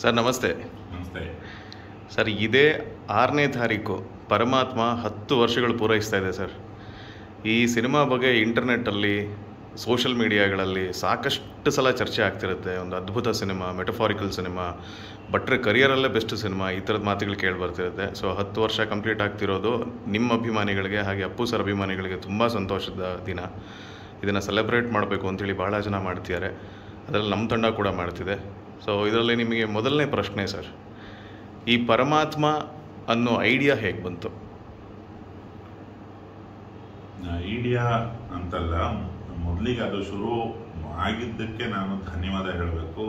Sir ನಮಸ್ತೆ. ನಮಸ್ತೆ. Sir ಇದೇ ಆರನೇ ತಾರೀಕು ಪರಮಾತ್ಮ ಹತ್ತು ವರ್ಷಗಳು ಪೂರೈಸ್ತಾ ಇದೆ ಸರ್. ಈ ಸಿನಿಮಾ ಬಗ್ಗೆ ಇಂಟರ್ನೆಟ್ಟಲ್ಲಿ ಸೋಷಲ್ ಮೀಡಿಯಾಗಳಲ್ಲಿ ಸಾಕಷ್ಟು ಸಲ ಚರ್ಚೆ ಆಗ್ತಿರುತ್ತೆ. ಒಂದು ಅದ್ಭುತ ಸಿನಿಮಾ ಮೆಟಫಾರಿಕಲ್ ಸಿನಿಮಾ ಭಟ್ರೆ ಕರಿಯರಲ್ಲೇ ಬೆಸ್ಟ್ ಸಿನಿಮಾ ಈ ಥರದ ಮಾತುಗಳು ಕೇಳಿ ಬರ್ತಿರುತ್ತೆ. ಸೊ ಹತ್ತು ವರ್ಷ ಕಂಪ್ಲೀಟ್ ಆಗ್ತಿರೋದು ನಿಮ್ಮ ಅಭಿಮಾನಿಗಳಿಗೆ ಹಾಗೆ ಅಪ್ಪು ಸರ್ ಅಭಿಮಾನಿಗಳಿಗೆ ತುಂಬ ಸಂತೋಷದ ದಿನ. ಇದನ್ನು ಸೆಲೆಬ್ರೇಟ್ ಮಾಡಬೇಕು ಅಂತೇಳಿ ಭಾಳ ಜನ ಮಾಡ್ತಿದ್ದಾರೆ. ಅದರಲ್ಲಿ ನಮ್ಮ ತಂಡ ಕೂಡ ಮಾಡ್ತಿದೆ. ಸೊ ಇದರಲ್ಲಿ ನಿಮಗೆ ಮೊದಲನೇ ಪ್ರಶ್ನೆ ಸರ್. ಈ ಪರಮಾತ್ಮ ಅನ್ನೋ ಐಡಿಯಾ ಹೇಗೆ ಬಂತು? ಐಡಿಯಾ ಅಂತಲ್ಲ, ಮೊದಲಿಗೆ ಅದು ಶುರು ಆಗಿದ್ದಕ್ಕೆ ನಾನು ಧನ್ಯವಾದ ಹೇಳಬೇಕು.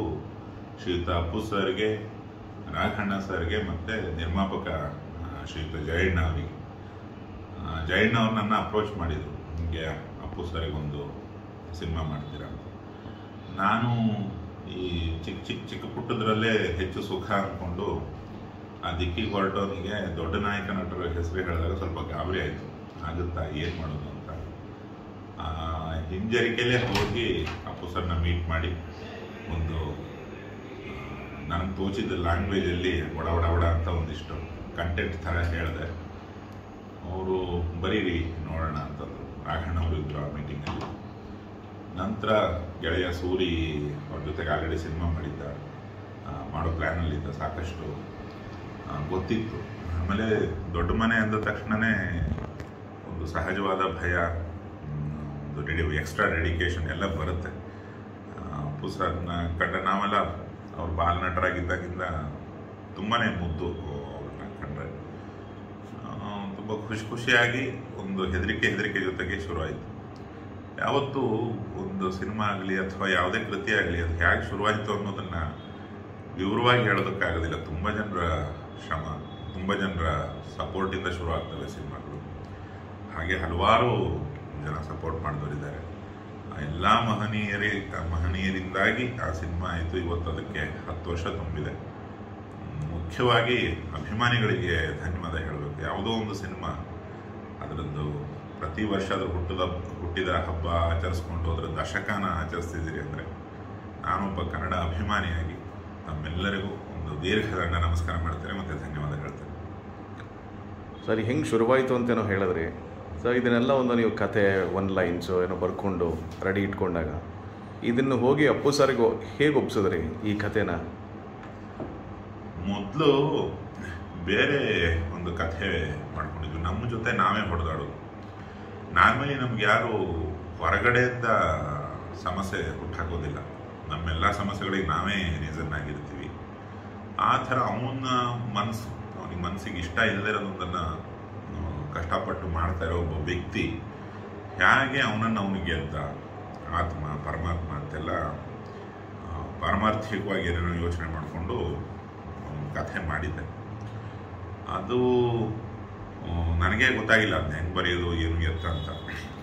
ಶ್ರೀಯುತ ಅಪ್ಪು ಸರ್ಗೆ, ರಾಘಣ್ಣ ಸರ್ಗೆ, ಮತ್ತೆ ನಿರ್ಮಾಪಕ ಶ್ರೀಯುತ ಜಯಣ್ಣ ಅವರಿಗೆ. ಜಯಣ್ಣ ಅವ್ರು ನನ್ನ ಅಪ್ರೋಚ್ ಮಾಡಿದರು. ನಿಮಗೆ ಅಪ್ಪು ಸರ್ಗೆ ಒಂದು ಸಿನಿಮಾ ಮಾಡ್ತೀರಾ ನಾನು ಈ ಚಿಕ್ಕ ಚಿಕ್ಕ ಚಿಕ್ಕ ಪುಟ್ಟದ್ರಲ್ಲೇ ಹೆಚ್ಚು ಸುಖ ಅಂದ್ಕೊಂಡು ಆ ದಿಕ್ಕಿ ಹೊರಟೋನಿಗೆ ದೊಡ್ಡ ನಾಯಕ ನಟರ ಹೆಸರು ಹೇಳಿದಾಗ ಸ್ವಲ್ಪ ಗಾಬರಿ ಆಯಿತು. ಆಗುತ್ತಾ? ಏನು ಮಾಡೋದು ಅಂತ. ಹಿಂಜರಿಕೆಯಲ್ಲೇ ಹೋಗಿ ಅಪ್ಪು ಸರ್ನ ಮೀಟ್ ಮಾಡಿ ಒಂದು ನನಗೆ ತೋಚಿದ ಲ್ಯಾಂಗ್ವೇಜಲ್ಲಿ ಒಡ ಒಡ ಒಡ ಅಂತ ಒಂದಿಷ್ಟು ಕಂಟೆಂಟ್ ಥರ ಹೇಳಿದೆ. ಅವರು, ಬರೀರಿ, ನೋಡೋಣ ಅಂತಂದರು. ರಾಘಣ್ಣ ಅವರು ಇದ್ರು ಆ ಮೀಟಿಂಗಲ್ಲಿ ನಂತರ ಗೆಳೆಯ ಸೂರಿ ಅವ್ರ ಜೊತೆಗೆ ಆಲ್ರೆಡಿ ಸಿನಿಮಾ ಮಾಡಿದ್ದ ಮಾಡೋ ಪ್ಲ್ಯಾನಲ್ಲಿದ್ದ ಸಾಕಷ್ಟು ಗೊತ್ತಿತ್ತು. ಆಮೇಲೆ ದೊಡ್ಡ ಮನೆ ಅಂದ ತಕ್ಷಣವೇ ಒಂದು ಸಹಜವಾದ ಭಯ, ಒಂದು ಎಕ್ಸ್ಟ್ರಾ ಡೆಡಿಕೇಶನ್ ಎಲ್ಲ ಬರುತ್ತೆ. ಅಪ್ಪು ಸರ್ನ ಕಂಡ ನಾವೆಲ್ಲ ಅವ್ರು ಬಾಲ ನಟರಾಗಿದ್ದಾಗಿಂದ ತುಂಬಾ ಮುದ್ದು ಅವ್ರನ್ನ ಕಂಡ್ರೆ. ತುಂಬ ಖುಷಿ ಖುಷಿಯಾಗಿ ಒಂದು ಹೆದರಿಕೆ ಹೆದರಿಕೆ ಜೊತೆಗೆ ಶುರುವಾಯಿತು. ಯಾವತ್ತೂ ಒಂದು ಸಿನಿಮಾ ಆಗಲಿ ಅಥವಾ ಯಾವುದೇ ಕೃತಿ ಆಗಲಿ ಅದು ಹೇಗೆ ಶುರುವಾಯಿತು ಅನ್ನೋದನ್ನು ವಿವರವಾಗಿ ಹೇಳೋದಕ್ಕಾಗೋದಿಲ್ಲ. ತುಂಬ ಜನರ ಶ್ರಮ, ತುಂಬ ಜನರ ಸಪೋರ್ಟಿಂದ ಶುರು ಆಗ್ತವೆ ಸಿನಿಮಾಗಳು. ಹಾಗೆ ಹಲವಾರು ಜನ ಸಪೋರ್ಟ್ ಮಾಡಿದವರಿದ್ದಾರೆ ಆ ಎಲ್ಲ ಮಹನೀಯರೇ ಮಹನೀಯರಿಂದಾಗಿ ಆ ಸಿನಿಮಾ ಆಯಿತು. ಇವತ್ತು ಅದಕ್ಕೆ ಹತ್ತು ವರ್ಷ ತುಂಬಿದೆ. ಮುಖ್ಯವಾಗಿ ಅಭಿಮಾನಿಗಳಿಗೆ ಧನ್ಯವಾದ ಹೇಳಬೇಕು. ಯಾವುದೋ ಒಂದು ಸಿನಿಮಾ, ಅದರದ್ದು ಪ್ರತಿ ವರ್ಷ ಅದ್ರ ಹುಟ್ಟದ ಹುಟ್ಟಿದ ಹಬ್ಬ ಆಚರಿಸ್ಕೊಂಡು ಅದರ ದಶಕನ ಆಚರಿಸ್ತಿದ್ದೀರಿ ಅಂದರೆ ನಾನೊಬ್ಬ ಕನ್ನಡ ಅಭಿಮಾನಿಯಾಗಿ ನಮ್ಮೆಲ್ಲರಿಗೂ ಒಂದು ದೀರ್ಘದಂಡ ನಮಸ್ಕಾರ ಮಾಡ್ತೇನೆ ಮತ್ತು ಧನ್ಯವಾದ ಹೇಳ್ತೇನೆ. ಸರ್ ಹೆಂಗೆ ಶುರುವಾಯಿತು ಅಂತೇನೋ ಹೇಳಿದ್ರಿ. ಸೊ ಇದನ್ನೆಲ್ಲ ಒಂದು ನೀವು ಕತೆ ಒನ್ ಲೈನ್ಸು ಏನೋ ಬರ್ಕೊಂಡು ರೆಡಿ ಇಟ್ಕೊಂಡಾಗ ಇದನ್ನು ಹೋಗಿ ಅಪ್ಪು ಸರ್ಗೆ ಹೇಗೆ ಒಪ್ಸಿದ್ರಿ ಈ ಕಥೆನ ಮೊದಲು ಬೇರೆ ಒಂದು ಕಥೆ ಮಾಡ್ಕೊಂಡಿದ್ವಿ ನಮ್ಮ ಜೊತೆ ನಾವೇ ಹೊಡೆದಾಡೋದು. ನಾರ್ಮಲಿ ನಮ್ಗೆ ಯಾರು ಹೊರಗಡೆಯಿಂದ ಸಮಸ್ಯೆ ಹುಟ್ಟಾಕೋದಿಲ್ಲ ನಮ್ಮೆಲ್ಲ ಸಮಸ್ಯೆಗಳಿಗೆ ನಾವೇ ರೀಸನ್ ಆಗಿರ್ತೀವಿ. ಆ ಥರ ಅವನ ಮನಸ್ಸು ಅವನಿಗೆ ಮನಸ್ಸಿಗೆ ಇಷ್ಟ ಇಲ್ಲದೆ ಇರೋದನ್ನ ಕಷ್ಟಪಟ್ಟು ಮಾಡ್ತಾ ಇರೋ ಒಬ್ಬ ವ್ಯಕ್ತಿ ಹೇಗೆ ಅವನನ್ನು ಅವನಿಗೆ ಅಂತ ಆತ್ಮ, ಪರಮಾತ್ಮ ಅಂತೆಲ್ಲ ಪರಮಾರ್ಥಿಕವಾಗಿ ಏನೇನೋ ಯೋಚನೆ ಮಾಡಿಕೊಂಡು ಕಥೆ ಮಾಡಿದ್ದೆ. ಅದು ನನಗೆ ಗೊತ್ತಾಗಿಲ್ಲ ಅದನ್ನ ಹೆಂಗೆ ಬರೆಯೋದು, ಏನು, ಎತ್ತ ಅಂತ.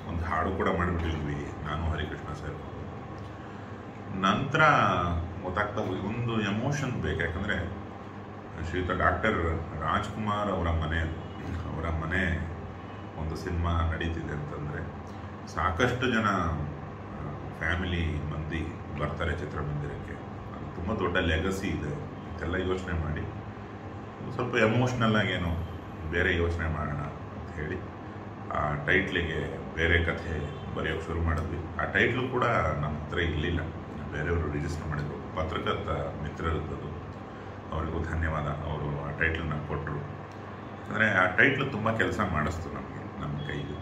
ಒಂದು ಹಾಡು ಕೂಡ ಮಾಡಿಬಿಟ್ಟಿದ್ವಿ ನಾನು ಹರಿಕೃಷ್ಣ ಸರ್. ನಂತರ ಗೊತ್ತಾಗ್ತಾ ಹೋಗಿ, ಒಂದು ಎಮೋಷನ್ ಬೇಕು. ಯಾಕಂದರೆ ಶ್ರೀಯುತ ಡಾಕ್ಟರ್ ರಾಜ್ಕುಮಾರ್ ಅವರ ಮನೆ ಅವರ ಮನೆ ಒಂದು ಸಿನಿಮಾ ನಡೀತಿದೆ ಅಂತಂದರೆ ಸಾಕಷ್ಟು ಜನ ಫ್ಯಾಮಿಲಿ ಮಂದಿ ಬರ್ತಾರೆ ಚಿತ್ರಮಂದಿರಕ್ಕೆ. ತುಂಬ ದೊಡ್ಡ ಲೆಗಸಿ ಇದೆ. ಇದೆಲ್ಲ ಯೋಚನೆ ಮಾಡಿ. ಸ್ವಲ್ಪ ಎಮೋಷ್ನಲ್ ಆಗೇನೋ ಬೇರೆ ಯೋಚನೆ ಮಾಡೋಣ ಅಂತ ಹೇಳಿ, ಆ ಟೈಟ್ಲಿಗೆ ಬೇರೆ ಕಥೆ ಬರೆಯೋಕ್ಕೆ ಶುರು ಮಾಡಿದ್ವಿ. ಆ ಟೈಟ್ಲು ಕೂಡ ನಮ್ಮ ಹತ್ರ ಇರಲಿಲ್ಲ. ಬೇರೆಯವರು ರಿಜಿಸ್ಟರ್ ಮಾಡಿದರು. ಪತ್ರಕರ್ತ ಮಿತ್ರರದ್ದು ಅವರಿಗೂ ಧನ್ಯವಾದ. ಅವರು ಆ ಟೈಟ್ಲನ್ನ ಕೊಟ್ಟರು ಅಂದರೆ ಆ ಟೈಟ್ಲು ತುಂಬ ಕೆಲಸ ಮಾಡಿಸ್ತು ನಮಗೆ, ನಮ್ಮ ಕೈಗೆ.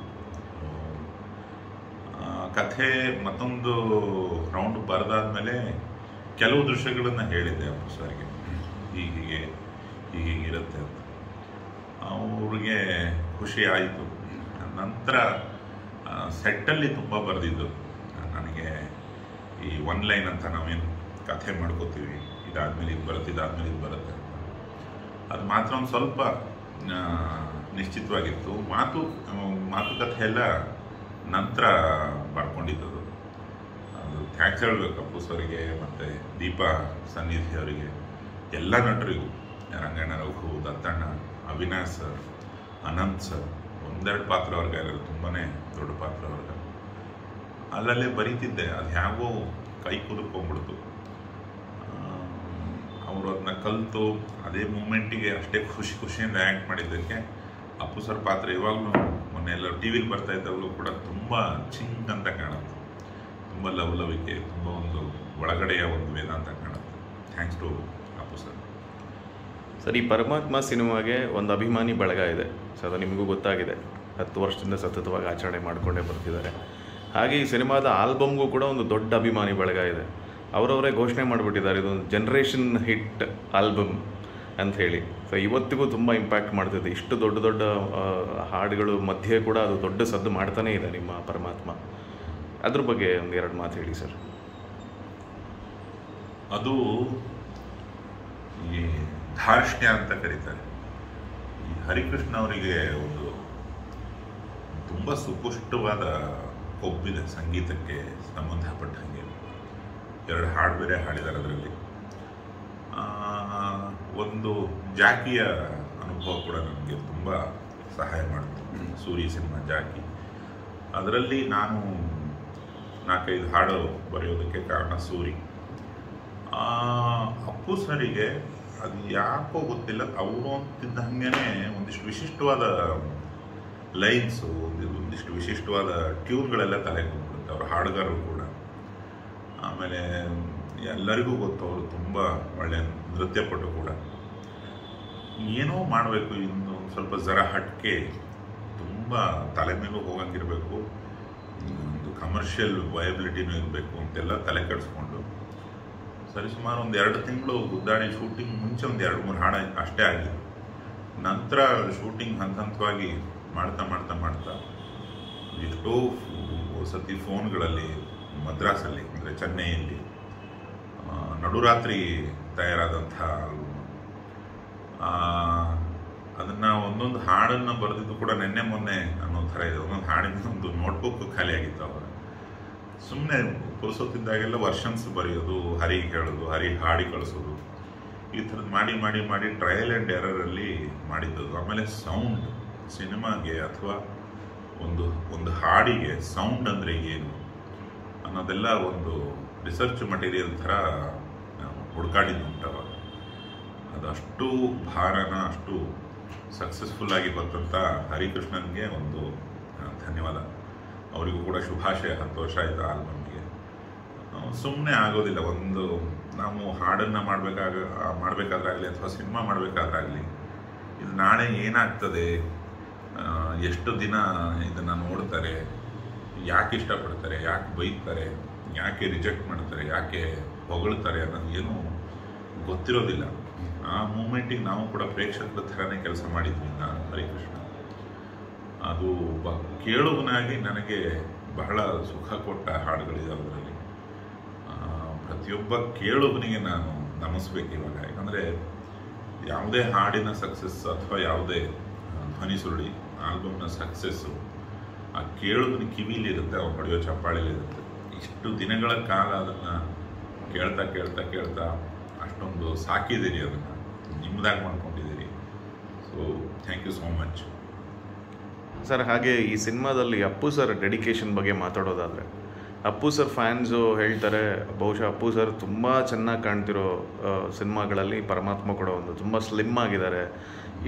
ಕಥೆ ಮತ್ತೊಂದು ರೌಂಡ್ ಬರೆದಾದ್ಮೇಲೆ ಕೆಲವು ದೃಶ್ಯಗಳನ್ನು ಹೇಳಿದ್ದೆ ಅಪ್ಪು ಸರ್ಗೆ ಹೀಗೆ ಹೀಗೆ ಇರುತ್ತೆ ಅಂತ. ಅವ್ರಿಗೆ ಖುಷಿ ಆಯಿತು. ನಂತರ ಸೆಟ್ಟಲ್ಲಿ ತುಂಬ ಬರೆದಿದ್ದು. ನನಗೆ ಈ ಒನ್ ಲೈನ್ ಅಂತ ನಾವೇನು ಕಥೆ ಮಾಡ್ಕೋತೀವಿ, ಇದಾದಮೇಲೆ ಇದು ಬರುತ್ತೆ, ಇದಾದಮೇಲೆ ಇದು ಬರುತ್ತೆ ಅದು ಮಾತ್ರ ಒಂದು ಸ್ವಲ್ಪ ನಿಶ್ಚಿತವಾಗಿತ್ತು. ಮಾತು ಮಾತುಕತೆ ಎಲ್ಲ ನಂತರ ಬರ್ಕೊಂಡಿದ್ದದು ಅದು ಥ್ಯಾಂಕ್ಸ್ ಹೇಳಬೇಕು ಅಪ್ಪು ಸರಿಗೆ, ಮತ್ತು ದೀಪಾ ಸನ್ನಿಧಿ ಅವರಿಗೆ, ಎಲ್ಲ ನಟರಿಗೂ, ರಂಗಣ್ಣ, ರಘು, ದತ್ತಣ್ಣ ಅವಿನಾಶ್ ಸರ್, ಅನಂತ್ ಸರ್, ಒಂದೆರಡು ಪಾತ್ರ ವರ್ಗ ಇರೋದು ತುಂಬಾ ದೊಡ್ಡ ಪಾತ್ರ ವರ್ಗ. ಅಲ್ಲಲ್ಲೇ ಬರೀತಿದ್ದೆ, ಅದು ಹೇಗೋ ಕೈ ಕುದುರ್ಕೊಂಡ್ಬಿಡ್ತು. ಅವರು ಅದನ್ನ ಕಲಿತು, ಅದೇ ಮೂಮೆಂಟಿಗೆ ಅಷ್ಟೇ ಖುಷಿ ಖುಷಿಯಿಂದ ಆ್ಯಕ್ಟ್ ಮಾಡಿದ್ದಕ್ಕೆ ಅಪ್ಪು ಸರ್ ಪಾತ್ರ ಇವಾಗಲೂ ಮೊನ್ನೆ ಎಲ್ಲ ಟಿ ವಿಲಿ ಬರ್ತಾ ಇದ್ದಾಗಲೂ ಕೂಡ ತುಂಬ ಚಿಂಗ್ ಅಂತ ಕಾಣುತ್ತೆ. ತುಂಬ ಲವಲವಿಕೆ, ತುಂಬ ಒಂದು ಒಳಗಡೆಯ ಒಂದು ವೇದಾಂತ ಕಾಣುತ್ತೆ. ಥ್ಯಾಂಕ್ಸ್ ಟು ಸರ್ ಈ ಪರಮಾತ್ಮ ಸಿನಿಮಾಗೆ ಒಂದು ಅಭಿಮಾನಿ ಬಳಗ ಇದೆ. ಸೊ ಅದು ನಿಮಗೂ ಗೊತ್ತಾಗಿದೆ. ಹತ್ತು ವರ್ಷದಿಂದ ಸತತವಾಗಿ ಆಚರಣೆ ಮಾಡಿಕೊಂಡೇ ಬರ್ತಿದ್ದಾರೆ. ಹಾಗೆ ಈ ಸಿನಿಮಾದ ಆಲ್ಬಮ್ಗೂ ಕೂಡ ಒಂದು ದೊಡ್ಡ ಅಭಿಮಾನಿ ಬಳಗ ಇದೆ. ಅವರವರೇ ಘೋಷಣೆ ಮಾಡಿಬಿಟ್ಟಿದ್ದಾರೆ, ಇದೊಂದು ಜನ್ರೇಷನ್ ಹಿಟ್ ಆಲ್ಬಮ್ ಅಂತ ಹೇಳಿ. ಸೊ ಇವತ್ತಿಗೂ ತುಂಬ ಇಂಪ್ಯಾಕ್ಟ್ ಮಾಡ್ತಿದೆ. ಇಷ್ಟು ದೊಡ್ಡ ದೊಡ್ಡ ಹಾಡುಗಳು ಮಧ್ಯೆ ಕೂಡ ಅದು ದೊಡ್ಡ ಸದ್ದು ಮಾಡ್ತಾನೇ ಇದೆ ನಿಮ್ಮ ಪರಮಾತ್ಮ. ಅದ್ರ ಬಗ್ಗೆ ಒಂದು ಎರಡು ಮಾತು ಹೇಳಿ ಸರ್. ಅದು ಈ ಧಾರ್ಷ್ಣ್ಯ ಅಂತ ಕರೀತಾರೆ. ಈ ಹರಿಕೃಷ್ಣ ಅವರಿಗೆ ಒಂದು ತುಂಬ ಸುಪುಷ್ಟವಾದ ಕೊಬ್ಬಿದೆ ಸಂಗೀತಕ್ಕೆ ಸಂಬಂಧಪಟ್ಟ ಹಾಗೆ. ಎರಡು ಹಾಡು ಬೇರೆ ಹಾಡಿದ್ದಾರೆ ಅದರಲ್ಲಿ. ಒಂದು ಜಾಕಿಯ ಅನುಭವ ಕೂಡ ನನಗೆ ತುಂಬ ಸಹಾಯ ಮಾಡಿತು ಸೂರಿ ಸಿನಿಮಾ ಜಾಕಿ. ಅದರಲ್ಲಿ ನಾನು ನಾಲ್ಕೈದು ಹಾಡು ಬರೆಯೋದಕ್ಕೆ ಕಾರಣ ಸೂರಿ. ಅಪ್ಪು ಸರಿಗೆ ಅದು ಯಾಕೋ ಗೊತ್ತಿಲ್ಲ. ಅವರು ಅಂತಿದ್ದ ಹಂಗೇನೆ ಒಂದಿಷ್ಟು ವಿಶಿಷ್ಟವಾದ ಲೈನ್ಸು ಒಂದಿಷ್ಟು ವಿಶಿಷ್ಟವಾದ ಟ್ಯೂನ್ಗಳೆಲ್ಲ ತಲೆಗೆ ಹೋಗ್ಬಿಡುತ್ತೆ ಅವ್ರ ಹಾಡುಗಾರರು ಕೂಡ. ಆಮೇಲೆ ಎಲ್ಲರಿಗೂ ಗೊತ್ತು, ಅವರು ತುಂಬ ಒಳ್ಳೆಯ ನೃತ್ಯಪಟು ಕೂಡ. ಏನೋ ಮಾಡಬೇಕು ಇನ್ನು ಸ್ವಲ್ಪ ಜರ ಹಟ್ಕೆ, ತುಂಬ ತಲೆ ಮೇಲೂ ಹೋಗಂಗಿರಬೇಕು, ಒಂದು ಕಮರ್ಷಿಯಲ್ ವಯಬಿಲಿಟಿನೂ ಇರಬೇಕು ಅಂತೆಲ್ಲ ತಲೆ ಕೆಡಿಸ್ಕೊಂಡು. ಸರಿ, ಸುಮಾರು ಒಂದು ಎರಡು ತಿಂಗಳು ಗುದ್ದಾಡಿ ಶೂಟಿಂಗ್ ಮುಂಚೆ ಒಂದು ಎರಡು ಮೂರು ಹಾಡು ಅಷ್ಟೇ ಆಗಿದೆ ನಂತರ ಶೂಟಿಂಗ್ ಹಂತ ಹಂತವಾಗಿ ಮಾಡ್ತಾ ಮಾಡ್ತಾ ಮಾಡ್ತಾ ಎಷ್ಟೋ ಸತಿ ಫೋನ್ಗಳಲ್ಲಿ, ಮದ್ರಾಸಲ್ಲಿ, ಅಂದರೆ ಚೆನ್ನೈಯಲ್ಲಿ ನಡುರಾತ್ರಿ ತಯಾರಾದಂಥ ಅದನ್ನು ಒಂದೊಂದು ಹಾಡನ್ನು ಬರೆದಿದ್ದು ಕೂಡ ನಿನ್ನೆ ಮೊನ್ನೆ ಅನ್ನೋ ಥರ ಇದೆ. ಒಂದೊಂದು ಹಾಡಿನ ಒಂದು ನೋಟ್ಬುಕ್ ಖಾಲಿಯಾಗಿತ್ತು ಅವಾಗ. ಸುಮ್ಮನೆ ಪುರುಸೊತ್ತಿದ್ದಾಗೆಲ್ಲ ವರ್ಷನ್ಸ್ ಬರೆಯೋದು, ಹರಿ ಹೇಳೋದು ಹರಿ ಹಾಡಿ ಕಳಿಸೋದು. ಈ ಥರದ್ದು ಮಾಡಿ ಮಾಡಿ ಮಾಡಿ ಟ್ರಯಲ್ ಆ್ಯಂಡ್ ಎರರಲ್ಲಿ ಮಾಡಿದ್ದದು. ಆಮೇಲೆ ಸೌಂಡ್ ಸಿನಿಮಾಗೆ ಅಥವಾ ಒಂದು ಒಂದು ಹಾಡಿಗೆ ಸೌಂಡ್ ಅಂದರೆ ಏನು ಅನ್ನೋದೆಲ್ಲ ಒಂದು ರಿಸರ್ಚ್ ಮಟೀರಿಯಲ್ ಥರ ಹುಡುಕಾಡಿದ್ದು ಅದು ಅದಷ್ಟು ಭಾರನ ಅಷ್ಟು ಸಕ್ಸಸ್ಫುಲ್ ಆಗಿ ಬಂದಂಥ ಹರಿಕೃಷ್ಣನ್ಗೆ ಒಂದು ಧನ್ಯವಾದ. ಅವರಿಗೂ ಕೂಡ ಶುಭಾಶಯ ಹತ್ತು ವರ್ಷ ಆಯಿತು ಆಲ್ಬಮ್ಗೆ? ಸುಮ್ಮನೆ ಆಗೋದಿಲ್ಲ, ಒಂದು ನಾವು ಹಾಡನ್ನು ಮಾಡಬೇಕಾಗ, ಮಾಡಬೇಕಾದ್ರಾಗಲಿ ಅಥವಾ ಸಿನಿಮಾ ಮಾಡಬೇಕಾದ್ರಾಗಲಿ, ಇದು ನಾಳೆ ಏನಾಗ್ತದೆ? ಎಷ್ಟು ದಿನ ಇದನ್ನು ನೋಡ್ತಾರೆ? ಯಾಕೆ ಇಷ್ಟಪಡ್ತಾರೆ? ಯಾಕೆ ಬೈತಾರೆ? ಯಾಕೆ ರಿಜೆಕ್ಟ್ ಮಾಡ್ತಾರೆ? ಯಾಕೆ ಹೊಗಳ್ತಾರೆ ಅನ್ನೋದು ಏನೂ ಗೊತ್ತಿರೋದಿಲ್ಲ. ಆ ಮೂಮೆಂಟಿಗೆ ನಾವು ಕೂಡ ಪ್ರೇಕ್ಷಕರ ಥರನೇ ಕೆಲಸ ಮಾಡಿದ್ವಿ ನಾನು ಹರಿಕೃಷ್ಣ. ಅದು ಒಬ್ಬ ಕೇಳುವನಾಗಿ ನನಗೆ ಬಹಳ ಸುಖ ಕೊಟ್ಟ ಹಾಡುಗಳಿದೆ ಅದರಲ್ಲಿ. ಪ್ರತಿಯೊಬ್ಬ ಕೇಳುವನಿಗೆ ನಾನು ನಮಿಸ್ಬೇಕು ಇವಾಗ. ಯಾಕಂದರೆ ಯಾವುದೇ ಹಾಡಿನ ಸಕ್ಸಸ್ ಅಥವಾ ಯಾವುದೇ ಧ್ವನಿ ಸುರುಳಿ ಆಲ್ಬಮ್ನ ಸಕ್ಸಸ್ಸು ಆ ಕೇಳುವನ ಕಿವಿಲಿರುತ್ತೆ ಅವ್ನು ಹೊಡೆಯೋ ಚಪ್ಪಾಳಿಲಿರುತ್ತೆ ಇಷ್ಟು ದಿನಗಳ ಕಾಲ ಅದನ್ನು ಕೇಳ್ತಾ ಕೇಳ್ತಾ ಕೇಳ್ತಾ ಅಷ್ಟೊಂದು ಸಾಕಿದ್ದೀರಿ ಅದನ್ನು. ನಿಮ್ಮದಾಗಿ ಮಾಡ್ಕೊಂಡಿದ್ದೀರಿ. So thank you so much sir, ಹಾಗೆ ಈ ಸಿನಿಮಾದಲ್ಲಿ ಅಪ್ಪು ಸರ್ ಡೆಡಿಕೇಶನ್ ಬಗ್ಗೆ ಮಾತಾಡೋದಾದರೆ, ಅಪ್ಪು ಸರ್ ಫ್ಯಾನ್ಸು ಹೇಳ್ತಾರೆ, ಬಹುಶಃ ಅಪ್ಪು ಸರ್ ತುಂಬ ಚೆನ್ನಾಗಿ ಕಾಣ್ತಿರೋ ಸಿನಿಮಾಗಳಲ್ಲಿ ಪರಮಾತ್ಮ ಕೂಡ ಒಂದು ತುಂಬ ಸ್ಲಿಮ್ ಆಗಿದ್ದಾರೆ.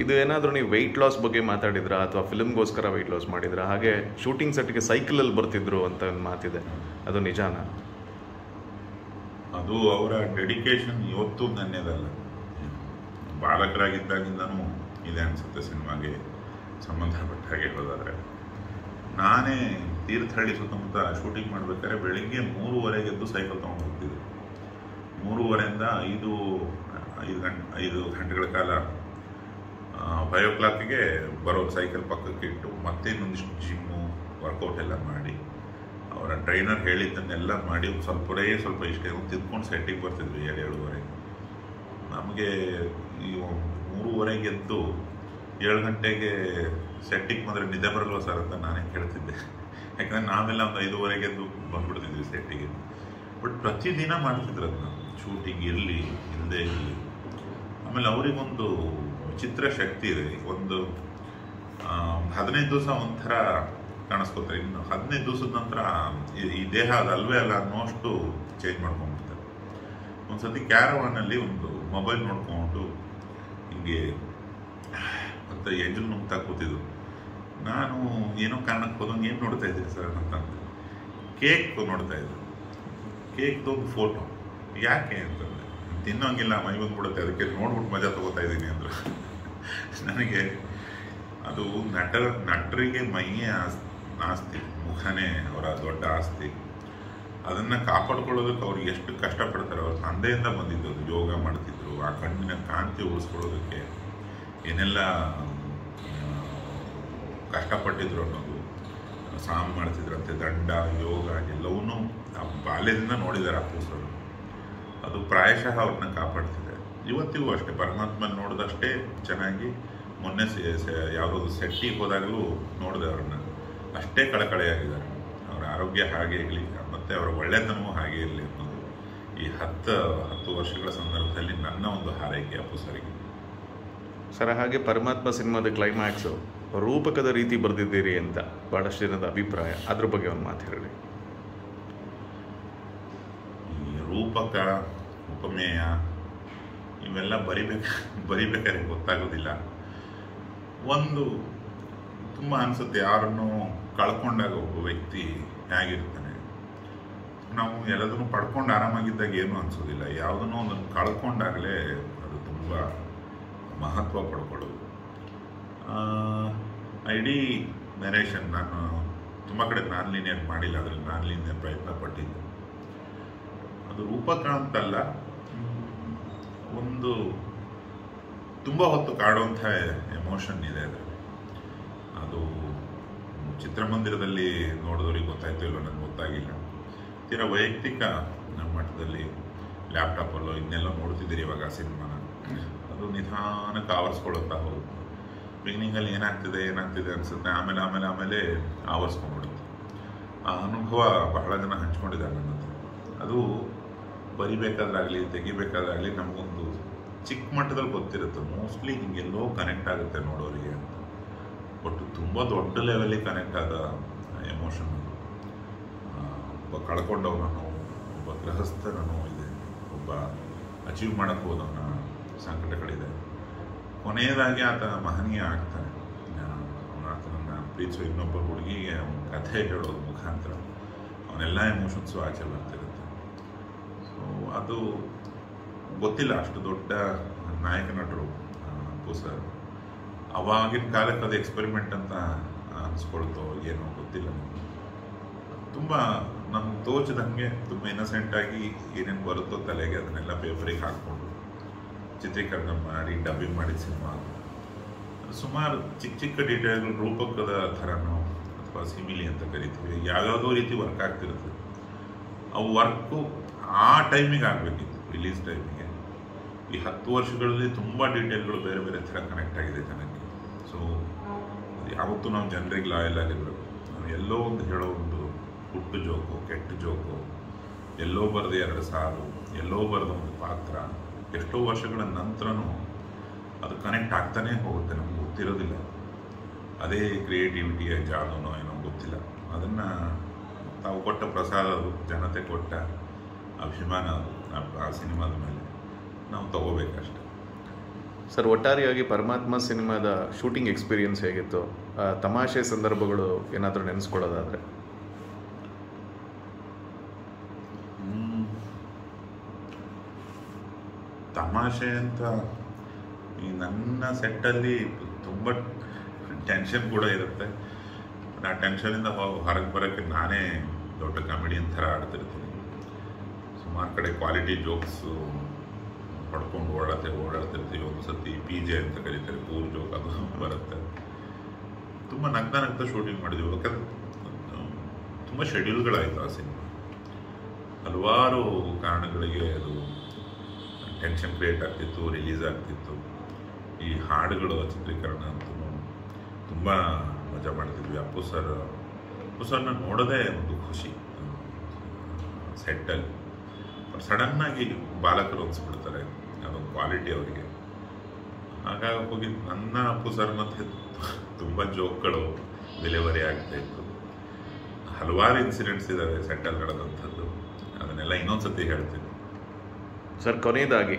ಇದು ಏನಾದರೂ ನೀವು ವೆಯ್ಟ್ ಲಾಸ್ ಬಗ್ಗೆ ಮಾತಾಡಿದ್ರಾ ಅಥವಾ ಫಿಲ್ಮ್ಗೋಸ್ಕರ ವೆಯ್ಟ್ ಲಾಸ್ ಮಾಡಿದ್ರಾ? ಹಾಗೆ ಶೂಟಿಂಗ್ ಸೆಟ್ಗೆ ಸೈಕಲಲ್ಲಿ ಬರ್ತಿದ್ರು ಅಂತ ಒಂದು ಮಾತಿದೆ. ಅದು ನಿಜಾನ? ಅದು ಅವರ ಡೆಡಿಕೇಶನ್ ಇವತ್ತು ನನ್ನೇದಲ್ಲ. ಬಾಲಕರಾಗಿದ್ದಾಗಿಂದನೂ ಇದೆ ಅನಿಸುತ್ತೆ ಸಿನಿಮಾಗೆ. ಸಂಬಂಧಪಟ್ಟ ಹಾಗೆ ಹೇಳೋದಾದ್ರೆ. ನಾನೇ ತೀರ್ಥಹಳ್ಳಿ ಸುತ್ತಮುತ್ತ ಶೂಟಿಂಗ್ ಮಾಡ್ಬೇಕಾದ್ರೆ ಬೆಳಿಗ್ಗೆ ಮೂರುವರೆಗೆದ್ದು ಸೈಕಲ್ ತೊಗೊಂಡು ಹೋಗ್ತಿದ್ದೆ. ಮೂರುವರೆಯಿಂದ ಐದು ಐದು ಗಂಟೆ, ಐದು ಗಂಟೆಗಳ ಕಾಲ ಫೈವ್ ಓ ಕ್ಲಾಕಿಗೆ ಬರೋ ಸೈಕಲ್ ಪಕ್ಕಕ್ಕೆ ಇಟ್ಟು ಮತ್ತೆ ಇನ್ನೊಂದಿಷ್ಟು ಜಿಮ್ಮು ವರ್ಕೌಟ್ ಎಲ್ಲ ಮಾಡಿ, ಅವರ ಟ್ರೈನರ್ ಹೇಳಿದ್ದನ್ನೆಲ್ಲ ಮಾಡಿ ಒಂದು ಸ್ವಲ್ಪರೇ ಸ್ವಲ್ಪ ಇಷ್ಟೇ ತಿದ್ಕೊಂಡು ಸೆಟ್ಟಿಗೆ ಬರ್ತಿದ್ವಿ ಏಳು ಏಳುವರೆ. ನಮಗೆ ಈ ಮೂರುವರೆಗೆದ್ದು ಏಳು ಗಂಟೆಗೆ ಸೆಟ್ಟಿಗೆ ಬಂದರೆ ನಿದ್ದೆ ಬರಲ್ವ ಸರ್ ಅಂತ ನಾನೇ ಕೇಳ್ತಿದ್ದೆ. ಯಾಕಂದ್ರೆ ನಾವೆಲ್ಲ ಒಂದು ಐದುವರೆಗೆ ಎದ್ದು ಬಂದ್ಬಿಡ್ತಿದ್ವಿ ಸೆಟ್ಟಿಗೆ. ಬಟ್ ಪ್ರತಿದಿನ ಮಾಡ್ತಿದ್ರು ಅದನ್ನ. ಶೂಟಿಂಗ್ ಇರಲಿ ಇಲ್ಲದೆ ಇರಲಿ ಆಮೇಲೆ ಅವರಿಗೊಂದು ವಿಚಿತ್ರ ಶಕ್ತಿ ಇದೆ. ಒಂದು ಹದಿನೈದು ದಿವಸ ಒಂಥರ ಕಾಣಿಸ್ಕೊತಾರೆ. ಇನ್ನು ಹದಿನೈದು ದಿವಸದ ನಂತರ ಈ- ದೇಹ ಅದು ಅಲ್ವೇ ಅಲ್ಲ ಅನ್ನೋಷ್ಟು ಚೇಂಜ್ ಮಾಡ್ಕೊಂಡ್ಬಿಡ್ತಾರೆ. ಒಂದ್ಸತಿ ಕ್ಯಾರವಾನಲ್ಲಿ ಒಂದು ಮೊಬೈಲ್ ನೋಡ್ಕೊಂಡು ಹಿಂಗೆ ಮತ್ತು ಎಂಜಲ್ ನುಗ್ತಾ ಕೂತಿದ್ರು ನಾನು ಏನೋ ಕಾರಣಕ್ಕೆ ಹೋದಂಗೆ ಏನು ನೋಡ್ತಾ ಇದ್ದೀನಿ ಸರ್ ಅಂತ ಕೇಕ್ ನೋಡ್ತಾ ಇದ್ದರು ಕೇಕ್ದು ಒಂದು ಫೋಟೋ ಯಾಕೆ ಅಂತಂದರೆ ತಿನ್ನೋಂಗಿಲ್ಲ, ಮೈ ಬಂದ್ಬಿಡುತ್ತೆ, ಅದಕ್ಕೆ ನೋಡ್ಬಿಟ್ಟು ಮಜಾ ತಗೋತಾ ಇದ್ದೀನಿ ಅಂದರು. ನನಗೆ ಅದು ನಟ, ನಟರಿಗೆ ಮೈಯೇ ಆಸ್, ಆಸ್ತಿ, ಮುಖನೇ ಅವರ ದೊಡ್ಡ ಆಸ್ತಿ. ಅದನ್ನು ಕಾಪಾಡ್ಕೊಳ್ಳೋದಕ್ಕೆ ಅವ್ರು ಎಷ್ಟು ಕಷ್ಟಪಡ್ತಾರೆ. ಅವ್ರ ತಂದೆಯಿಂದ ಬಂದಿದ್ದರು ಯೋಗ ಮಾಡ್ತಿದ್ರು, ಆ ಕಣ್ಣಿನ ಕಾಂತಿ ಉಳಿಸ್ಕೊಳ್ಳೋದಕ್ಕೆ. ಏನೆಲ್ಲ ಕಷ್ಟಪಟ್ಟಿದ್ರು ಅನ್ನೋದು ಸಾಮ್ ಮಾಡ್ತಿದ್ರಂತೆ, ದಂಡ, ಯೋಗ, ಎಲ್ಲವನ್ನೂ ಆ ಬಾಲ್ಯದಿಂದ ನೋಡಿದ್ದಾರೆ ಅಪ್ಪುಸರು ಅದು ಪ್ರಾಯಶಃ ಅವ್ರನ್ನ ಕಾಪಾಡ್ತಿದೆ. ಇವತ್ತಿಗೂ ಅಷ್ಟೇ, ಪರಮಾತ್ಮನ ನೋಡಿದಷ್ಟೇ ಚೆನ್ನಾಗಿ ಮೊನ್ನೆ ಯಾವುದಾದ್ರು ಸೆಟ್ಟಿಗೆ ಹೋದಾಗಲೂ ನೋಡಿದೆ ಅವ್ರನ್ನ. ಅಷ್ಟೇ ಕಳಕಳೆಯಾಗಿದ್ದಾರೆ. ಅವರ ಆರೋಗ್ಯ ಹಾಗೆ ಇರಲಿ, ಮತ್ತು ಅವರ ಒಳ್ಳೆತನವೂ ಹಾಗೆ ಇರಲಿ ಅನ್ನೋದು ಈ ಹತ್ತು ಹತ್ತು ವರ್ಷಗಳ ಸಂದರ್ಭದಲ್ಲಿ ನನ್ನ ಒಂದು ಹಾರೈಕೆ ಅಪ್ಪು ಸರಿಗೆ ಸರ್, ಹಾಗೆ ಪರಮಾತ್ಮ ಸಿನಿಮಾದ ಕ್ಲೈಮ್ಯಾಕ್ಸು ರೂಪಕದ ರೀತಿ ಬರೆದಿದ್ದೀರಿ ಅಂತ ಭಾಳಷ್ಟು ಜನದ ಅಭಿಪ್ರಾಯ. ಅದ್ರ ಬಗ್ಗೆ ಒಂದು ಮಾತು ಹೇಳಿ. ರೂಪಕ, ಉಪಮೇಯ ಇವೆಲ್ಲ ಬರಿಬೇಕು, ಬರಿಬೇಕಾದ್ರೆ ಗೊತ್ತಾಗೋದಿಲ್ಲ. ಒಂದು ತುಂಬ ಅನಿಸುತ್ತೆ, ಯಾರನ್ನು ಕಳ್ಕೊಂಡಾಗ ಒಬ್ಬ ವ್ಯಕ್ತಿ ಹೇಗಿರ್ತಾನೆ. ನಾವು ಎಲ್ಲದನ್ನು ಪಡ್ಕೊಂಡು ಆರಾಮಾಗಿದ್ದಾಗ ಏನೂ ಅನಿಸೋದಿಲ್ಲ. ಯಾವುದನ್ನೋ ಒಂದನ್ನು ಕಳ್ಕೊಂಡಾಗಲೇ ಮಹತ್ವ ಪಡ್ಕೊಳ್ಳೋದು. ಇಡೀ ನರೇಷನ್ ನಾನು ತುಂಬ ಕಡೆ ನಾನ್ ಲೀನಿಯರ್ ಮಾಡಿಲ್ಲ, ಅದ್ರಲ್ಲಿ ನಾನ್ ಲೀನಿಯರ್ ಪ್ರಯತ್ನ ಪಟ್ಟಿದ್ದು. ಅದು ರೂಪಕ ಅಂತಲ್ಲ, ಒಂದು ತುಂಬ ಹೊತ್ತು ಕಾಡುವಂಥ ಎಮೋಷನ್ ಇದೆ ಅದು ಅದು ಚಿತ್ರಮಂದಿರದಲ್ಲಿ ನೋಡಿದವ್ರಿಗೆ ಗೊತ್ತಾಯ್ತು ಇಲ್ಲ ನನಗೆ ಗೊತ್ತಾಗಿಲ್ಲ. ತೀರಾ ವೈಯಕ್ತಿಕ ಮಟ್ಟದಲ್ಲಿ ಲ್ಯಾಪ್ಟಾಪಲ್ಲೋ ಇನ್ನೆಲ್ಲ ನೋಡ್ತಿದ್ದೀರಿ ಇವಾಗ ಸಿನಿಮಾನ. ಅದು ನಿಧಾನಕ್ಕೆ ಆವರಿಸ್ಕೊಳುತ್ತಾ ಹೋಗುತ್ತೆ ಬಿಗಿನಿಂಗಲ್ಲಿ ಏನಾಗ್ತಿದೆ ಏನಾಗ್ತಿದೆ ಅನ್ಸುತ್ತೆ, ಆಮೇಲೆ ಆಮೇಲೆ ಆಮೇಲೆ ಆವರಿಸ್ಕೊಂಡ್ಬಿಡುತ್ತೆ. ಆ ಅನುಭವ ಬಹಳ ಜನ ಹಂಚ್ಕೊಂಡಿದ್ದಾರೆ ನನ್ನ ಅದು ಬರಿಬೇಕಾದ್ರಾಗಲಿ, ತೆಗಿಬೇಕಾದ್ರಾಗಲಿ ನಮಗೊಂದು ಚಿಕ್ಕ ಮಟ್ಟದಲ್ಲಿ ಗೊತ್ತಿರುತ್ತೆ. ಮೋಸ್ಟ್ಲಿ ಹಿಂಗೆಲ್ಲೋ ಕನೆಕ್ಟ್ ಆಗುತ್ತೆ ನೋಡೋರಿಗೆ ಅಂತ. ಒಟ್ಟು ತುಂಬ ದೊಡ್ಡ ಲೆವೆಲಿಗೆ ಕನೆಕ್ಟ್ ಆದ ಎಮೋಷನ್ ಒಬ್ಬ ಕಳ್ಕೊಂಡವನೋ ಒಬ್ಬ ಗೃಹಸ್ಥನೋ ಇದೆ. ಒಬ್ಬ ಅಚೀವ್ ಮಾಡೋಕ್ಕೆ ಹೋದವನ ಸಂಕಟಗಳಿದೆ. ಕೊನೆಯದಾಗಿ ಆತ ಮಹನೀಯ ಆಗ್ತಾನೆ. ಅವನ ಆತನನ್ನು ಪ್ರೀತಿಸೋ ಇನ್ನೊಬ್ಬ ಹುಡುಗಿಗೆ ಅವನ ಕಥೆ ಹೇಳೋದು ಮುಖಾಂತರ ಅವನೆಲ್ಲ ಎಮೋಷನ್ಸು ಆಚೆ ಬರ್ತಿರುತ್ತೆ. ಸೊ ಅದು ಗೊತ್ತಿಲ್ಲ, ಅಷ್ಟು ದೊಡ್ಡ ನಾಯಕ ನಟರು ಪೂಸರ್ ಸರ್. ಅವಾಗಿನ ಕಾಲಕ್ಕೆ ಅದು ಎಕ್ಸ್ಪೆರಿಮೆಂಟ್ ಅಂತ ಅನ್ಸ್ಕೊಳ್ತೋ ಏನೋ ಗೊತ್ತಿಲ್ಲ ತುಂಬ ನಮ್ಗೆ ತೋಚದಂಗೆ ತುಂಬ ಇನ್ನಸೆಂಟ್ ಆಗಿ ಏನೇನು ಬರುತ್ತೋ ತಲೆಗೆ ಅದನ್ನೆಲ್ಲ ಪೇಪರಿಗೆ ಹಾಕ್ಕೊಂಡು ಚಿತ್ರೀಕರಣ ಮಾಡಿ ಡಬ್ಬಿಂಗ್ ಮಾಡಿದ ಸಿನಿಮಾ. ಸುಮಾರು ಚಿಕ್ಕ ಚಿಕ್ಕ ಡೀಟೇಲ್ ರೂಪಕದ ಥರನೋ ಅಥವಾ ಸಿಮಿಲಿ ಅಂತ ಕರಿತೀವಿ. ಯಾವ್ಯಾವುದೋ ರೀತಿ ವರ್ಕ್ ಆಗ್ತಿರುತ್ತೆ. ಅವು ವರ್ಕು ಆ ಟೈಮಿಗೆ ಆಗಬೇಕಿತ್ತು ರಿಲೀಸ್ ಟೈಮಿಗೆ ಈ ಹತ್ತು ವರ್ಷಗಳಲ್ಲಿ ತುಂಬ ಡೀಟೇಲ್ಗಳು ಬೇರೆ ಬೇರೆ ಥರ ಕನೆಕ್ಟ್ ಆಗಿದೆ ಜನಕ್ಕೆ. ಸೊ ಯಾವತ್ತೂ ನಾವು ಜನರಿಗೆ ಲಾಯಲ್ ಆಗಿರಬೇಕು. ನಾವು ಎಲ್ಲೋ ಒಂದು ಹೇಳೋ ಒಂದು ಹುಟ್ಟು ಜೋಕು ಕೆಟ್ಟ ಜೋಕು ಎಲ್ಲೋ ಬರೆದ ಎರಡು ಸಾಲು ಎಲ್ಲೋ ಬರೆದ ಒಂದು ಪಾತ್ರ. ಎಷ್ಟೋ ವರ್ಷಗಳ ನಂತರನೂ ಅದು ಕನೆಕ್ಟ್ ಆಗ್ತಾನೇ ಹೋಗುತ್ತೆ, ನಮ್ಗೆ ಗೊತ್ತಿರೋದಿಲ್ಲ. ಅದೇ ಕ್ರಿಯೇಟಿವಿಟಿಯ ಜಾದೂನೋ ಏನೋ ಗೊತ್ತಿಲ್ಲ. ಅದನ್ನು ತಾವು ಕೊಟ್ಟ ಪ್ರಸಾದ ಜನತೆ ಕೊಟ್ಟ ಅಭಿಮಾನ ಅದು, ಆ- ಸಿನಿಮಾದ ಮೇಲೆ. ನಾವು ತಗೋಬೇಕಷ್ಟೆ. ಸರ್, ಒಟ್ಟಾರೆಯಾಗಿ ಪರಮಾತ್ಮ ಸಿನಿಮಾದ ಶೂಟಿಂಗ್ ಎಕ್ಸ್ಪೀರಿಯನ್ಸ್ ಹೇಗಿತ್ತು? ತಮಾಷೆ ಸಂದರ್ಭಗಳು ಏನಾದರೂ ನೆನೆಸ್ಕೊಳ್ಳೋದಾದರೆ. ತಮಾಷೆ ಅಂತ. ಈ ನನ್ನ ಸೆಟ್ಟಲ್ಲಿ ತುಂಬ ಟೆನ್ಷನ್ ಕೂಡ ಇರುತ್ತೆ. ಆ ಟೆನ್ಷನಿಂದ ಹೊರಗೆ ಬರೋಕ್ಕೆ ನಾನೇ ದೊಡ್ಡ ಕಾಮಿಡಿಯನ್ ಥರ ಆಡ್ತಿರ್ತೀನಿ. ಸುಮಾರು ಕಡೆ ಕ್ವಾಲಿಟಿ ಜೋಕ್ಸು ಹೊಡ್ಕೊಂಡು ಓಡಾಡ್ತೇವೆ ಓಡಾಡ್ತಿರ್ತೀವಿ. ಒಂದು ಸತಿ ಪಿ ಜೆ ಅಂತ ಕರೀತಾರೆ ಪೂರ್ ಜೋಕ್ ಅದು ಬರುತ್ತೆ. ತುಂಬ ನಗ್ತಾ ನಗ್ತಾ ಶೂಟಿಂಗ್ ಮಾಡಿದ್ವಿ. ಯಾಕಂದ್ರೆ, ತುಂಬ ಶೆಡ್ಯೂಲ್ಗಳಾಯಿತು ಆ ಸಿನಿಮಾ ಹಲವಾರು ಕಾರಣಗಳಿಗೆ ಅದು ಟೆನ್ಷನ್ ಕ್ರಿಯೇಟ್ ಆಗ್ತಿತ್ತು ರಿಲೀಸ್ ಆಗ್ತಿತ್ತು. ಈ ಹಾಡುಗಳು ಚಿತ್ರೀಕರಣ ಅಂತೂ ತುಂಬ ಮಜಾ ಮಾಡ್ತಿದ್ವಿ. ಅಪ್ಪು ಸರ್ ಅಪ್ಪು ಸರ್ನ ನೋಡೋದೇ ಒಂದು ಖುಷಿ. ಸೆಟ್ಟಲ್ಲಿ ಸಡನ್ನಾಗಿ ಬಾಲಕರು ಅನಿಸ್ಬಿಡ್ತಾರೆ ಅದೊಂದು ಕ್ವಾಲಿಟಿ ಅವರಿಗೆ. ಹಾಗಾಗಿ ಹೋಗಿ ನನ್ನ ಅಪ್ಪು ಸರ್ ಮತ್ತೆ ತುಂಬ ಜೋಕ್ಗಳು ಡೆಲಿವರಿ ಆಗ್ತಾ ಇತ್ತು. ಹಲವಾರು ಇನ್ಸಿಡೆಂಟ್ಸ್ ಇದ್ದಾವೆ ಸೆಟ್ಟಲ್ಲಿ ನಡೆದಂಥದ್ದು. ಅದನ್ನೆಲ್ಲ ಇನ್ನೊಂದ್ಸತಿ ಹೇಳ್ತೀನಿ. ಸರ್, ಕೊನೆಯದಾಗಿ,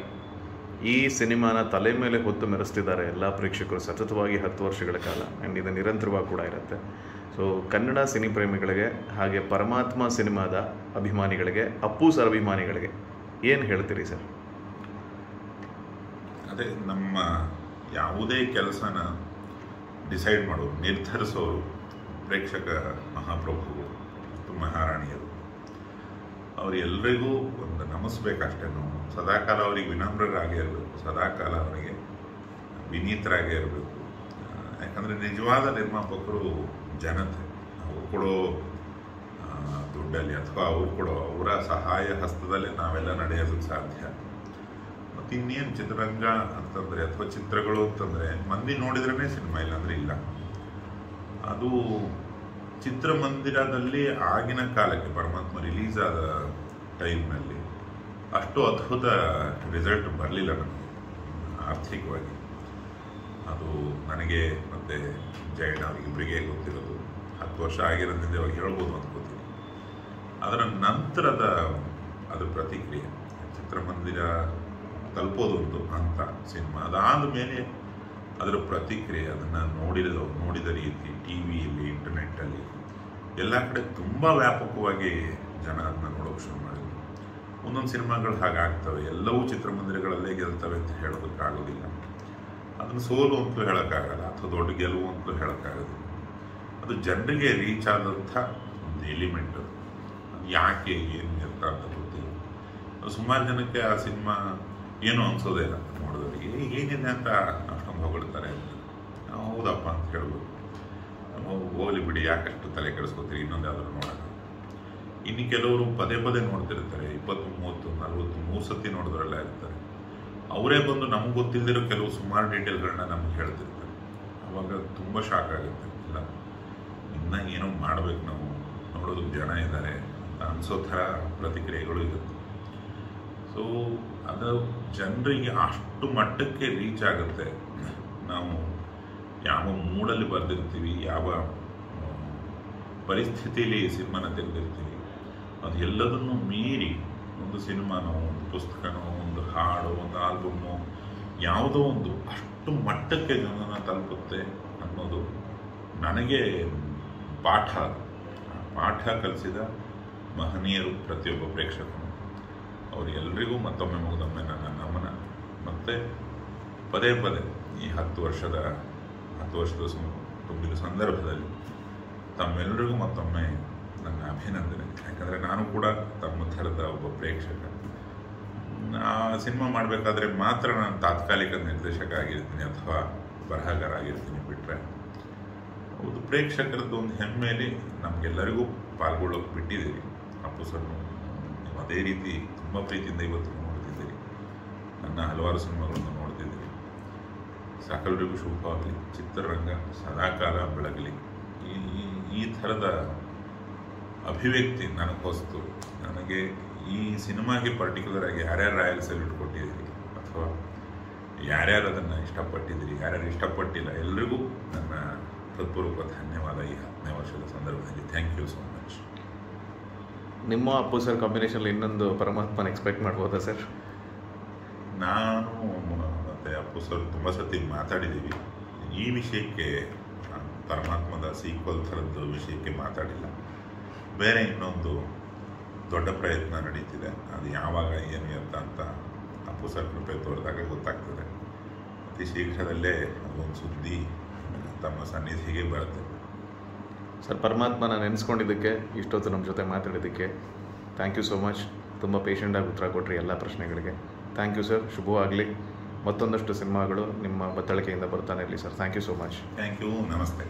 ಈ ಸಿನಿಮಾನ ತಲೆ ಮೇಲೆ ಹೊತ್ತು ಮೆರೆಸ್ತಿದ್ದಾರೆ ಎಲ್ಲ ಪ್ರೇಕ್ಷಕರು ಸತತವಾಗಿ ಹತ್ತು ವರ್ಷಗಳ ಕಾಲ ಆ್ಯಂಡ್ ಇದು ನಿರಂತರವಾಗಿ ಕೂಡ ಇರುತ್ತೆ. ಸೊ ಕನ್ನಡ ಸಿನಿ ಪ್ರೇಮಿಗಳಿಗೆ ಹಾಗೆ ಪರಮಾತ್ಮ ಸಿನಿಮಾದ ಅಭಿಮಾನಿಗಳಿಗೆ, ಅಪ್ಪು ಸರ್ ಅಭಿಮಾನಿಗಳಿಗೆ ಏನು ಹೇಳ್ತೀರಿ ಸರ್? ಅದೇ, ನಮ್ಮ ಯಾವುದೇ ಕೆಲಸನ ಡಿಸೈಡ್ ಮಾಡೋರು, ನಿರ್ಧರಿಸೋರು ಪ್ರೇಕ್ಷಕ ಮಹಾಪ್ರಭುಗಳು ಮತ್ತು ಮಹಾರಾಣಿಯರು ಅವರೆಲ್ಲರಿಗೂ ಒಂದು ನಮಿಸ್ಬೇಕಷ್ಟೇ ನಾವು. ಸದಾಕಾಲ ಅವರಿಗೆ ವಿನಮ್ರರಾಗೇ ಇರಬೇಕು, ಸದಾಕಾಲ ಅವರಿಗೆ ವಿನೀತರಾಗೇ ಇರಬೇಕು. ಯಾಕಂದರೆ ನಿಜವಾದ ನಿರ್ಮಾಪಕರು ಜನತೆ. ಅವ್ರು ಕೊಡೋ ದುಡ್ಡಲ್ಲಿ ಅಥವಾ ಅವ್ರು ಕೊಡೋ, ಅವರ ಸಹಾಯ ಹಸ್ತದಲ್ಲಿ ನಾವೆಲ್ಲ ನಡೆಯೋದಕ್ಕೆ ಸಾಧ್ಯ. ಮತ್ತು ಇನ್ನೇನು ಚಿತ್ರರಂಗ ಅಂತಂದರೆ ಅಥವಾ ಚಿತ್ರಗಳು ಅಂತಂದರೆ ಮಂದಿ ನೋಡಿದ್ರೇ ಸಿನಿಮಾ, ಇಲ್ಲಾಂದರೆ ಇಲ್ಲ. ಅದು ಚಿತ್ರಮಂದಿರದಲ್ಲಿ ಆಗಿನ ಕಾಲಕ್ಕೆ, ಪರಮಾತ್ಮ ರಿಲೀಸ್ ಆದ ಟೈಮ್ನಲ್ಲಿ ಅಷ್ಟು ಅದ್ಭುತ ರಿಸಲ್ಟ್ ಬರಲಿಲ್ಲ ನನಗೆ ಆರ್ಥಿಕವಾಗಿ. ಅದು ನನಗೆ ಮತ್ತು ಜಯಣ್ಣ ಅವರಿಗಿಬ್ಬರಿಗೆ ಗೊತ್ತಿರೋದು. ಹತ್ತು ವರ್ಷ ಆಗಿರೋದ್ರಿಂದ ಇವಾಗ ಹೇಳ್ಬೋದು ಅಂದ್ಕೋತೀನಿ ಅದರ ನಂತರದ ಅದ್ರ ಪ್ರತಿಕ್ರಿಯೆ. ಚಿತ್ರಮಂದಿರ ತಲುಪೋದೊಂದು ಅಂತ ಸಿನಿಮಾ. ಅದಾದ ಮೇಲೆ ಅದರ ಪ್ರತಿಕ್ರಿಯೆ, ಅದನ್ನು ನೋಡಿದ ನೋಡಿದ ರೀತಿ ಟಿ ವಿಯಲ್ಲಿ ಇಂಟರ್ನೆಟ್ಟಲ್ಲಿ ಎಲ್ಲ ಕಡೆ ತುಂಬ ವ್ಯಾಪಕವಾಗಿ ಜನ ಅದನ್ನ ನೋಡೋಕೆ ಶುರು ಮಾಡಿದ್ರು. ಒಂದೊಂದು ಸಿನಿಮಾಗಳು ಹಾಗಾಗ್ತವೆ. ಎಲ್ಲವೂ ಚಿತ್ರಮಂದಿರಗಳಲ್ಲೇ ಗೆಲ್ತವೆ ಅಂತ ಹೇಳೋದಕ್ಕಾಗೋದಿಲ್ಲ. ಅದನ್ನು ಸೋಲು ಅಂತಲೂ ಹೇಳೋಕ್ಕಾಗಲ್ಲ ಅಥವಾ ದೊಡ್ಡ ಗೆಲುವು ಅಂತಲೂ ಹೇಳೋಕ್ಕಾಗೋದಿಲ್ಲ ಅದು ಜನರಿಗೆ ರೀಚ್ ಆದಂಥ ಒಂದು ಎಲಿಮೆಂಟ್ ಅದು. ಯಾಕೆ ಏನು ಎತ್ತ ಅಂತ ಗೊತ್ತಿಲ್ಲ. ಸುಮಾರು ಜನಕ್ಕೆ ಆ ಸಿನಿಮಾ ಏನು ಅನ್ಸೋದೇ ಇಲ್ಲ ನೋಡಿದವರಿಗೆ "ಏ, ಏನಿದೆ ಅಂತ ಅಷ್ಟೊಂದು ಹೊಗಳ್ತಾರೆ ಅಂತ. ಹೌದಪ್ಪ ಅಂತ ಹೇಳ್ಬೋದು. ಹೋಗ್ಲಿ ಬಿಡಿ ಯಾಕಷ್ಟು ತಲೆ ಕೆಡಿಸ್ಕೋತೀರಿ? ಇನ್ನೊಂದು ಯಾವ್ದಾದ್ರು ನೋಡೋಣ. ಇನ್ನು ಕೆಲವರು ಪದೇ ಪದೇ ನೋಡ್ತಿರ್ತಾರೆ ಇಪ್ಪತ್ತು ಮೂವತ್ತು ನಲ್ವತ್ತು, ಮೂರು ಸತಿ ನೋಡಿದ್ರಲ್ಲ ಇರ್ತಾರೆ. ಅವರೇ ಬಂದು ನಮ್ಗೆ ಗೊತ್ತಿಲ್ಲದಿರೋ ಕೆಲವು ಸುಮಾರು ಡೀಟೇಲ್ಗಳನ್ನ ನಮ್ಗೆ ಹೇಳ್ತಿರ್ತಾರೆ. ಅವಾಗ ತುಂಬ ಶಾಕ್ ಆಗುತ್ತೆ. ಇಲ್ಲ, ಇನ್ನ ಏನೋ ಮಾಡ್ಬೇಕು ನಾವು ನೋಡೋದು ಜನ ಇದ್ದಾರೆ ಅಂತ ಅನ್ಸೋ ಥರ ಪ್ರತಿಕ್ರಿಯೆಗಳು ಇರುತ್ತೆ. ಸೊ ಅದು ಜನರಿಗೆ ಅಷ್ಟು ಮಟ್ಟಕ್ಕೆ ರೀಚ್ ಆಗುತ್ತೆ. ನಾವು ಯಾವ ಮೂಡಲ್ಲಿ ಬರೆದಿರ್ತೀವಿ, ಯಾವ ಪರಿಸ್ಥಿತಿಯಲ್ಲಿ ಸಿನಿಮಾನ ತೆಗೆದಿರ್ತೀವಿ ಅದು ಎಲ್ಲದನ್ನು ಮೀರಿ ಒಂದು ಸಿನಿಮಾನೋ, ಒಂದು ಪುಸ್ತಕನೋ, ಒಂದು ಹಾಡು, ಒಂದು ಆಲ್ಬಮ್ಮು, ಯಾವುದೋ ಒಂದು ಅಷ್ಟು ಮಟ್ಟಕ್ಕೆ ಜನನ ತಲುಪುತ್ತೆ ಅನ್ನೋದು ನನಗೆ ಪಾಠ. ಪಾಠ ಕಲಿಸಿದ ಮಹನೀಯರು ಪ್ರತಿಯೊಬ್ಬ ಪ್ರೇಕ್ಷಕನು. ಅವರೆಲ್ಲರಿಗೂ ಮತ್ತೊಮ್ಮೆ ಮುಗಿದೊಮ್ಮೆ ನನ್ನ ನಮನ. ಮತ್ತು ಪದೇ ಪದೇ ಈ ಹತ್ತು ವರ್ಷದ ಹತ್ತು ವರ್ಷದ ತುಂಬಿದ ಸಂದರ್ಭದಲ್ಲಿ ತಮ್ಮೆಲ್ಲರಿಗೂ ಮತ್ತೊಮ್ಮೆ ಅಭಿನಂದನೆ. ಯಾಕಂದರೆ ನಾನು ಕೂಡ ತಮ್ಮ ಥರದ ಒಬ್ಬ ಪ್ರೇಕ್ಷಕ. ಆ ಸಿನಿಮಾ ಮಾಡಬೇಕಾದ್ರೆ ಮಾತ್ರ ನಾನು ತಾತ್ಕಾಲಿಕ ನಿರ್ದೇಶಕ ಆಗಿರ್ತೀನಿ ಅಥವಾ ಬರಹಗಾರ ಆಗಿರ್ತೀನಿ ಬಿಟ್ಟರೆ ಒಂದು ಪ್ರೇಕ್ಷಕರದ್ದು ಒಂದು ಹೆಮ್ಮೆಯಲ್ಲಿ ನಮಗೆಲ್ಲರಿಗೂ ಪಾಲ್ಗೊಳ್ಳೋಕೆ ಬಿಟ್ಟಿದ್ದೀರಿ. ಅಪ್ಪು ಸರ್ ನೀವು ಅದೇ ರೀತಿ ತುಂಬ ಪ್ರೀತಿಯಿಂದ ಇವತ್ತು ನೋಡ್ತಿದ್ದೀರಿ. ನನ್ನ ಹಲವಾರು ಸಿನಿಮಾಗಳನ್ನು ನೋಡ್ತಿದ್ದೀರಿ. ಸಕಲರಿಗೂ ಶುಭವಾಗಲಿ ಚಿತ್ರರಂಗ, ಸದಾಕಾಲ ಬೆಳಗಲಿ. ಈ, ಈ- ಈ ಥರದ ಅಭಿವ್ಯಕ್ತಿ ನನಗೆ ಹೊಸ್ತು ನನಗೆ ಈ ಸಿನಿಮಾಗೆ ಪರ್ಟಿಕ್ಯುಲರ್ ಆಗಿ ಯಾರ್ಯಾರು ರಾಯಲ್ ಸಲ್ಯೂಟ್ ಕೊಟ್ಟಿದ್ದೀರಿ ಅಥವಾ ಯಾರ್ಯಾರು ಅದನ್ನು ಇಷ್ಟಪಟ್ಟಿದ್ದೀರಿ? ಯಾರ್ಯಾರು ಇಷ್ಟಪಟ್ಟಿಲ್ಲ? ಎಲ್ರಿಗೂ ನನ್ನ ಹೃತ್ಪೂರ್ವಕ ಧನ್ಯವಾದ ಈ ಹತ್ತನೇ ವರ್ಷದ ಸಂದರ್ಭದಲ್ಲಿ. ಥ್ಯಾಂಕ್ ಯು ಸೋ ಮಚ್ ನಿಮ್ಮ ಅಪ್ಪು ಸರ್ ಕಾಂಬಿನೇಷನ್ ಇನ್ನೊಂದು ಪರಮಾತ್ಮನ ಎಕ್ಸ್ಪೆಕ್ಟ್ ಮಾಡ್ಬೋದಾ ಸರ್ ನಾನು ಮತ್ತು ಅಪ್ಪು ಸರ್ ತುಂಬ ಸತಿ ಮಾತಾಡಿದ್ದೀವಿ. ಈ ವಿಷಯಕ್ಕೆ ಪರಮಾತ್ಮದ ಸೀಕ್ವಲ್ ಥರದ್ದು ವಿಷಯಕ್ಕೆ ಮಾತಾಡಿಲ್ಲ. ಬೇರೆ ಇನ್ನೊಂದು ದೊಡ್ಡ ಪ್ರಯತ್ನ ನಡೀತಿದೆ. ಅದು ಯಾವಾಗ ಏನು ಅಂತ ಅಂತ ಅಪ್ಪು ಸರ್ ಕೃಪೆ ತೋರಿದಾಗ ಗೊತ್ತಾಗ್ತದೆ. ಅತಿ ಶೀಘ್ರದಲ್ಲೇ ಅದೊಂದು ಸುದ್ದಿ ತಮ್ಮ ಸನ್ನಿಧಿಗೆ ಬರುತ್ತೆ. ಸರ್ ಪರಮಾತ್ಮನ ನೆನೆಸ್ಕೊಂಡಿದ್ದಕ್ಕೆ ಇಷ್ಟೊತ್ತು ನಮ್ಮ ಜೊತೆ ಮಾತಾಡಿದ್ದಕ್ಕೆ ಥ್ಯಾಂಕ್ ಯು ಸೋ ಮಚ್ ತುಂಬ ಪೇಷೆಂಟಾಗಿ ಉತ್ತರ ಕೊಟ್ರಿ ಎಲ್ಲ ಪ್ರಶ್ನೆಗಳಿಗೆ. ಥ್ಯಾಂಕ್ ಯು ಸರ್ ಶುಭವಾಗಲಿ. ಮತ್ತೊಂದಷ್ಟು ಸಿನಿಮಾಗಳು ನಿಮ್ಮ ಬತ್ತಳಿಕೆಯಿಂದ ಬರ್ತಾನೆ ಇರಲಿ sir thank you so much thank you ನಮಸ್ತೆ.